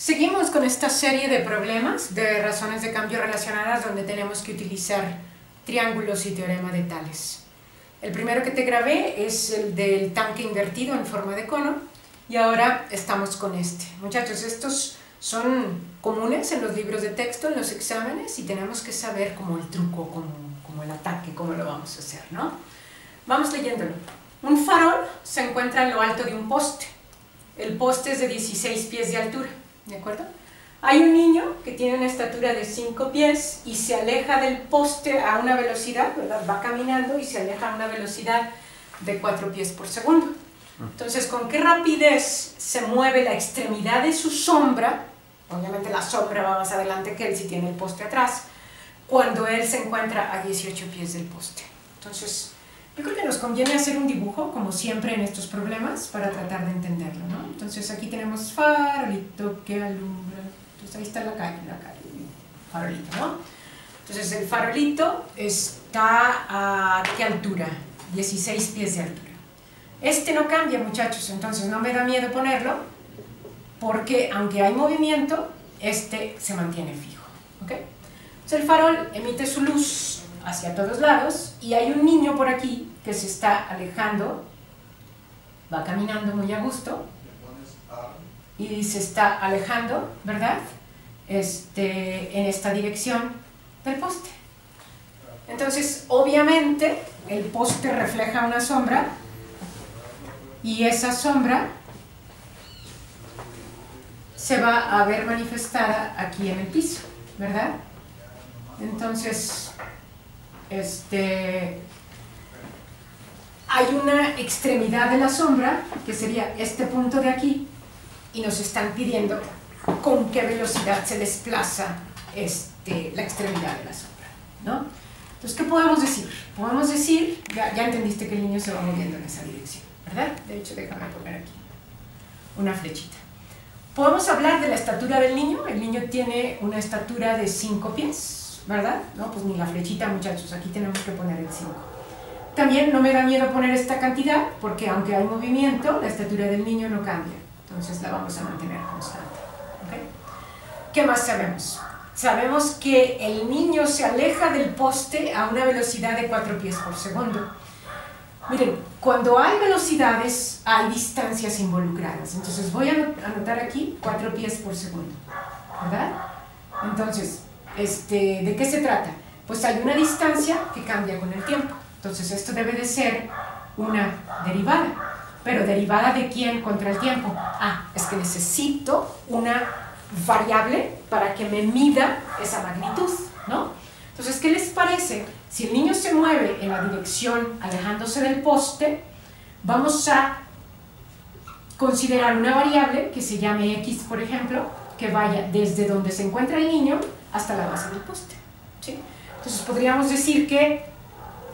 Seguimos con esta serie de problemas de razones de cambio relacionadas donde tenemos que utilizar triángulos y teorema de Tales. El primero que te grabé es el del tanque invertido en forma de cono y ahora estamos con este. Muchachos, estos son comunes en los libros de texto, en los exámenes y tenemos que saber como el truco, como, como el ataque, cómo lo vamos a hacer, ¿no? Vamos leyéndolo. Un farol se encuentra en lo alto de un poste. El poste es de 16 pies de altura, ¿de acuerdo? Hay un niño que tiene una estatura de 5 pies y se aleja del poste a una velocidad, ¿verdad? Va caminando y se aleja a una velocidad de 4 pies por segundo. Entonces, ¿con qué rapidez se mueve la extremidad de su sombra? Obviamente la sombra va más adelante que él si tiene el poste atrás, cuando él se encuentra a 18 pies del poste. Entonces, yo creo que nos conviene hacer un dibujo, como siempre en estos problemas, para tratar de entenderlo, ¿no? Entonces aquí tenemos farolito que alumbra, entonces ahí está la calle, la calle, farolito, ¿no? Entonces el farolito está a qué altura? 16 pies de altura. Este no cambia, muchachos, entonces no me da miedo ponerlo, porque aunque hay movimiento, este se mantiene fijo, ¿ok? Entonces el farol emite su luz hacia todos lados y hay un niño por aquí que se está alejando, va caminando muy a gusto y se está alejando, ¿verdad? Este, en esta dirección del poste. Entonces, obviamente, el poste refleja una sombra y esa sombra se va a ver manifestada aquí en el piso, ¿verdad? Entonces, este, hay una extremidad de la sombra, que sería este punto de aquí, y nos están pidiendo con qué velocidad se desplaza este, la extremidad de la sombra. ¿no? Entonces, ¿qué podemos decir? Podemos decir, ya, ya entendiste que el niño se va moviendo en esa dirección, ¿verdad? De hecho, déjame poner aquí una flechita. Podemos hablar de la estatura del niño. El niño tiene una estatura de 5 pies, ¿verdad? No, pues ni la flechita, muchachos, aquí tenemos que poner el 5. También no me da miedo poner esta cantidad, porque aunque hay movimiento, la estatura del niño no cambia. Entonces la vamos a mantener constante. ¿Qué más sabemos? Sabemos que el niño se aleja del poste a una velocidad de 4 pies por segundo. Miren, cuando hay velocidades, hay distancias involucradas. Entonces voy a anotar aquí 4 pies por segundo. ¿Verdad? Entonces, este, ¿de qué se trata? Pues hay una distancia que cambia con el tiempo. Entonces esto debe de ser una derivada. Pero derivada de quién contra el tiempo? Ah, es que necesito una variable para que me mida esa magnitud, ¿no? Entonces, ¿qué les parece? Si el niño se mueve en la dirección alejándose del poste, vamos a considerar una variable que se llame x, por ejemplo, que vaya desde donde se encuentra el niño hasta la base del poste. ¿sí? Entonces podríamos decir que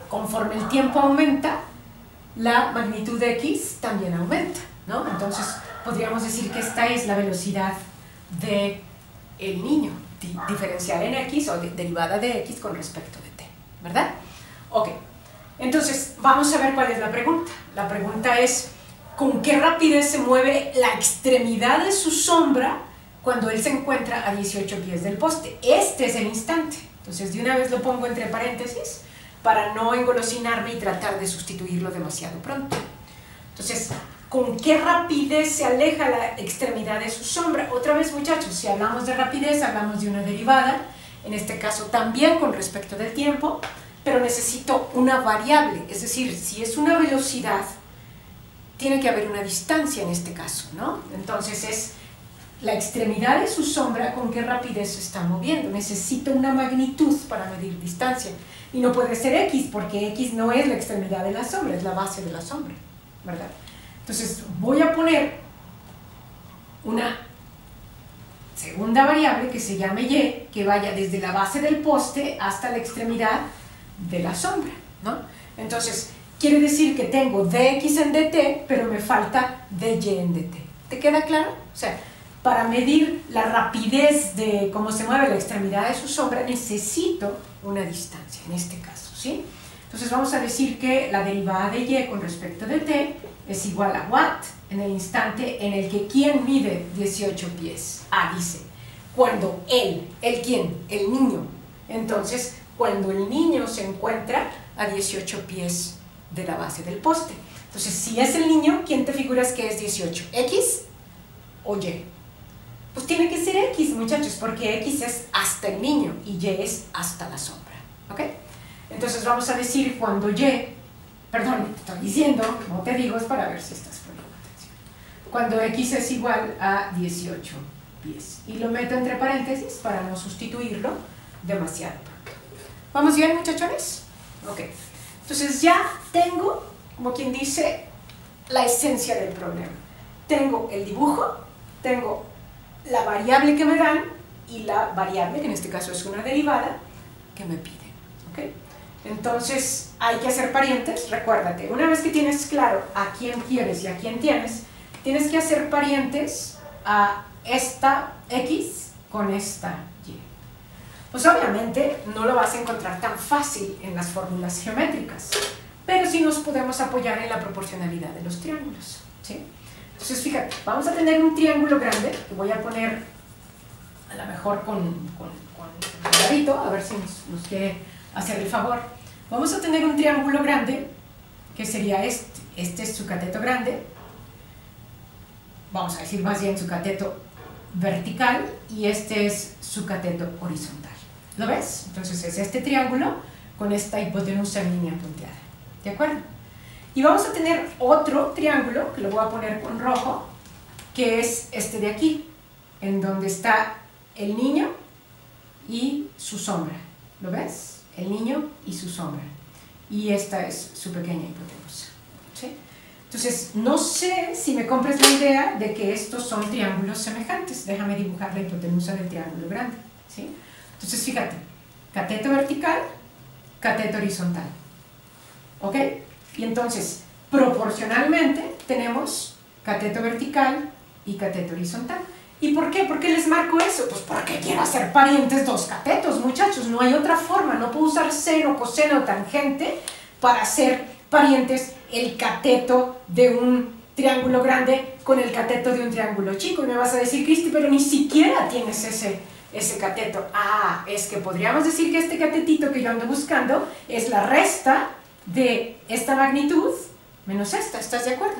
conforme el tiempo aumenta, la magnitud de x también aumenta. ¿no? Entonces podríamos decir que esta es la velocidad del el niño, diferencial en x o derivada de x con respecto de t. ¿Verdad? Ok. Entonces, vamos a ver cuál es la pregunta. La pregunta es, ¿con qué rapidez se mueve la extremidad de su sombra cuando él se encuentra a 18 pies del poste. Este es el instante. Entonces de una vez lo pongo entre paréntesis para no engolosinarme y tratar de sustituirlo demasiado pronto. Entonces, ¿con qué rapidez se aleja la extremidad de su sombra? Otra vez muchachos, si hablamos de rapidez, hablamos de una derivada, en este caso también con respecto del tiempo, pero necesito una variable, es decir, si es una velocidad, tiene que haber una distancia en este caso, ¿no? Entonces es la extremidad de su sombra con qué rapidez se está moviendo. Necesito una magnitud para medir distancia. Y no puede ser X, porque X no es la extremidad de la sombra, es la base de la sombra, ¿verdad? Entonces voy a poner una segunda variable que se llame Y, que vaya desde la base del poste hasta la extremidad de la sombra, ¿no? Entonces, quiere decir que tengo dx en dt, pero me falta dy en dt. ¿Te queda claro? O sea, para medir la rapidez de cómo se mueve la extremidad de su sombra, necesito una distancia, en este caso, ¿sí? Entonces vamos a decir que la derivada de y con respecto de t es igual a watt en el instante en el que quién mide 18 pies. Ah, dice, cuando él, ¿el quién? El niño. Entonces, cuando el niño se encuentra a 18 pies de la base del poste. Entonces, si es el niño, ¿quién te figuras que es 18? ¿X o Y? Pues tiene que ser X, muchachos, porque X es hasta el niño y Y es hasta la sombra. ¿Ok? Entonces vamos a decir cuando Y, perdón, estoy diciendo, como te digo, es para ver si estás poniendo atención. Cuando X es igual a 18 pies. Y lo meto entre paréntesis para no sustituirlo demasiado pronto. ¿Vamos bien, muchachones? Ok. Entonces ya tengo, como quien dice, la esencia del problema. Tengo el dibujo, tengo la variable que me dan y la variable, que en este caso es una derivada, que me piden. ¿okay? Entonces hay que hacer parientes, recuérdate, una vez que tienes claro a quién quieres y a quién tienes, tienes que hacer parientes a esta X con esta Y. Pues obviamente no lo vas a encontrar tan fácil en las fórmulas geométricas, pero sí nos podemos apoyar en la proporcionalidad de los triángulos. ¿sí? Entonces, fíjate, vamos a tener un triángulo grande, que voy a poner a lo mejor con, con, con a ver si nos, nos, quiere hacer el favor. Vamos a tener un triángulo grande, que sería este. Este es su cateto grande. Vamos a decir más bien su cateto vertical y este es su cateto horizontal. ¿Lo ves? Entonces es este triángulo con esta hipotenusa línea punteada. ¿De acuerdo? Y vamos a tener otro triángulo, que lo voy a poner con rojo, que es este de aquí, en donde está el niño y su sombra. ¿Lo ves? El niño y su sombra. Y esta es su pequeña hipotenusa. ¿sí? Entonces, no sé si me compres la idea de que estos son triángulos semejantes. Déjame dibujar la hipotenusa del triángulo grande. ¿sí? Entonces, fíjate, cateto vertical, cateto horizontal. ¿Ok? Y entonces, proporcionalmente, tenemos cateto vertical y cateto horizontal. ¿Y por qué? ¿Por qué les marco eso? Pues porque quiero hacer parientes dos catetos, muchachos. No hay otra forma. No puedo usar seno, coseno tangente para hacer parientes el cateto de un triángulo grande con el cateto de un triángulo chico. Y me vas a decir, Cristi, pero ni siquiera tienes ese, ese cateto. Ah, es que podríamos decir que este catetito que yo ando buscando es la resta de esta magnitud menos esta, ¿estás de acuerdo?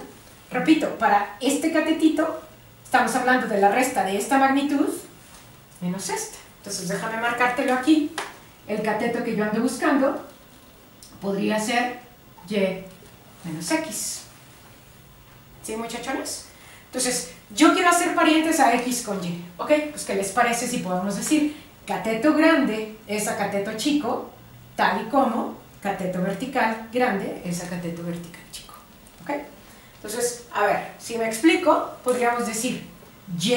Repito, para este catetito estamos hablando de la resta de esta magnitud menos esta. Entonces déjame marcártelo aquí. El cateto que yo ando buscando podría ser y menos x. ¿Sí, muchachones? Entonces, yo quiero hacer parientes a x con y. ¿Ok? Pues, ¿qué les parece si podemos decir cateto grande es a cateto chico, tal y como cateto vertical grande es a cateto vertical chico. ¿Ok? Entonces, a ver, si me explico, podríamos decir Y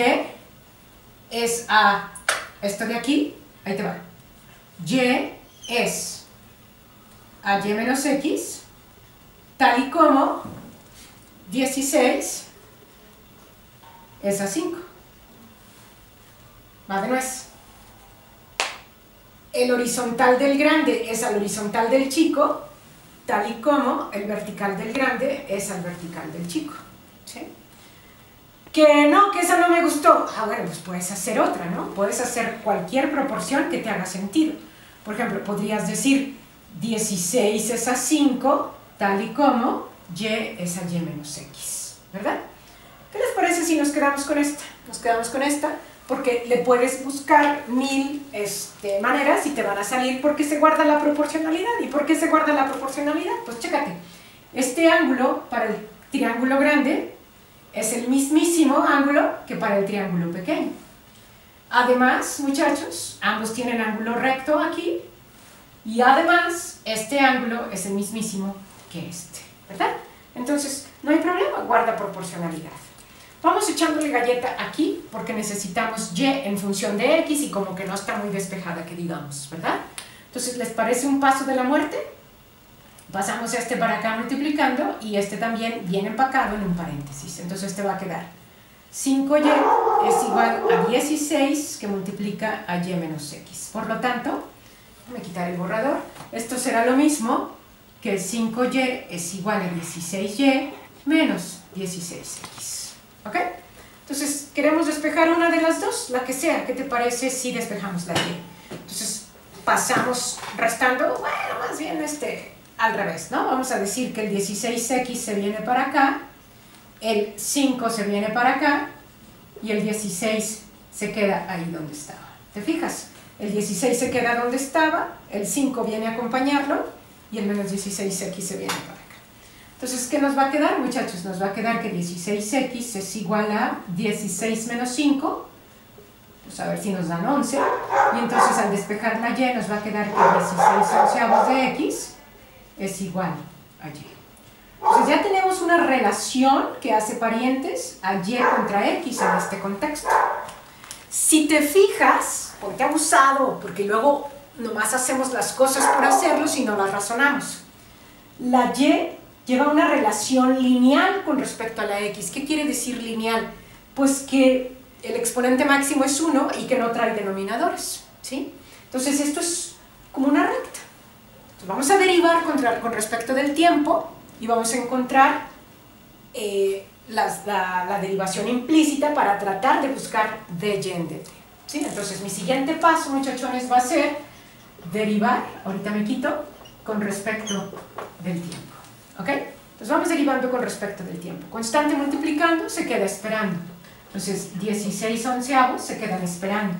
es a esto de aquí, ahí te va. Y es a Y menos X, tal y como 16 es a 5. Va de nuez el horizontal del grande es al horizontal del chico, tal y como el vertical del grande es al vertical del chico. ¿sí? Que no, que esa no me gustó. Ah, bueno, pues puedes hacer otra, ¿no? Puedes hacer cualquier proporción que te haga sentido. Por ejemplo, podrías decir 16 es a 5, tal y como y es a y menos x, ¿verdad? ¿Qué les parece si nos quedamos con esta? Nos quedamos con esta porque le puedes buscar mil este, maneras y te van a salir porque se guarda la proporcionalidad. ¿Y por qué se guarda la proporcionalidad? Pues chécate, este ángulo para el triángulo grande es el mismísimo ángulo que para el triángulo pequeño. Además, muchachos, ambos tienen ángulo recto aquí y además este ángulo es el mismísimo que este, ¿verdad? Entonces, no hay problema, guarda proporcionalidad. Vamos echándole galleta aquí porque necesitamos y en función de x y como que no está muy despejada que digamos, ¿verdad? Entonces, ¿les parece un paso de la muerte? Pasamos este para acá multiplicando y este también viene empacado en un paréntesis. Entonces, este va a quedar 5y es igual a 16 que multiplica a y menos x. Por lo tanto, me quitar el borrador. Esto será lo mismo que 5y es igual a 16y menos 16x. ¿Ok? Entonces, queremos despejar una de las dos, la que sea. ¿Qué te parece si despejamos la y? Entonces, pasamos restando, bueno, más bien este, al revés, ¿no? Vamos a decir que el 16x se viene para acá, el 5 se viene para acá y el 16 se queda ahí donde estaba. ¿Te fijas? El 16 se queda donde estaba, el 5 viene a acompañarlo y el menos 16x se viene para acá. Entonces, ¿qué nos va a quedar, muchachos? Nos va a quedar que 16x es igual a 16 menos 5, pues a ver si nos dan 11, y entonces al despejar la y nos va a quedar que 16 onceavos de x es igual a y. Entonces ya tenemos una relación que hace parientes a y contra x en este contexto. Si te fijas, porque abusado, porque luego nomás hacemos las cosas por hacerlo si no las razonamos. La y lleva una relación lineal con respecto a la x. ¿Qué quiere decir lineal? Pues que el exponente máximo es 1 y que no trae denominadores. ¿sí? Entonces esto es como una recta. Entonces vamos a derivar contra, con respecto del tiempo y vamos a encontrar eh, la, derivación implícita para tratar de buscar de y en dt. ¿sí? Entonces mi siguiente paso, muchachones, va a ser derivar, ahorita me quito, con respecto del tiempo. ¿Ok? Entonces vamos derivando con respecto del tiempo. Constante multiplicando se queda esperando. Entonces 16 onceavos se quedan esperando.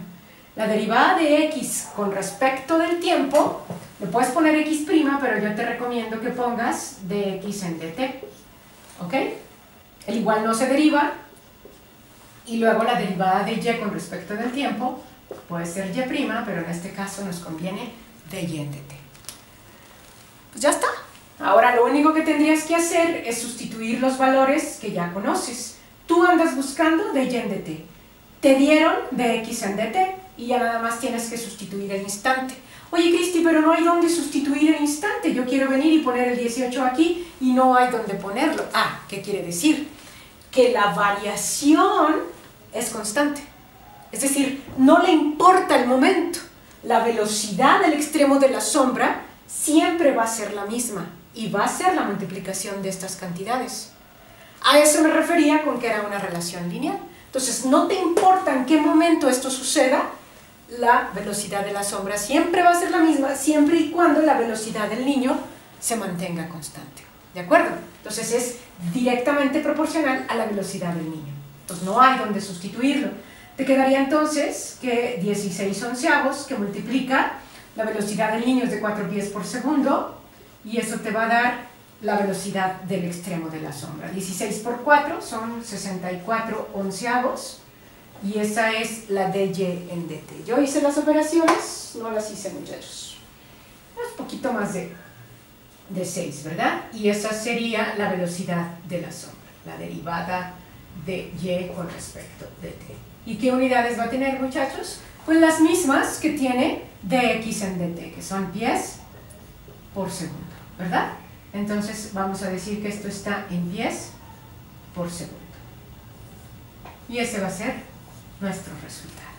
La derivada de x con respecto del tiempo, le puedes poner x', pero yo te recomiendo que pongas dx en dt. ¿Ok? El igual no se deriva. Y luego la derivada de y con respecto del tiempo puede ser y', pero en este caso nos conviene dy en dt. Pues ya está. Ahora lo único que tendrías que hacer es sustituir los valores que ya conoces. Tú andas buscando de y en dt. Te dieron de x en dt y ya nada más tienes que sustituir el instante. Oye Cristi, pero no hay dónde sustituir el instante. Yo quiero venir y poner el 18 aquí y no hay dónde ponerlo. Ah, ¿qué quiere decir? Que la variación es constante. Es decir, no le importa el momento. La velocidad del extremo de la sombra siempre va a ser la misma y va a ser la multiplicación de estas cantidades. A eso me refería con que era una relación lineal. Entonces, no te importa en qué momento esto suceda, la velocidad de la sombra siempre va a ser la misma, siempre y cuando la velocidad del niño se mantenga constante. ¿De acuerdo? Entonces es directamente proporcional a la velocidad del niño. Entonces no hay donde sustituirlo. Te quedaría entonces que 16 onceavos que multiplica la velocidad del niño es de 4 pies por segundo y eso te va a dar la velocidad del extremo de la sombra. 16 por 4 son 64 onceavos y esa es la dy en dt. Yo hice las operaciones, no las hice muchachos. Es un poquito más de, de 6, ¿verdad? Y esa sería la velocidad de la sombra, la derivada de y con respecto de t. ¿Y qué unidades va a tener muchachos? Pues las mismas que tiene dx en dt, que son pies por segundo, ¿verdad? Entonces vamos a decir que esto está en pies por segundo. Y ese va a ser nuestro resultado.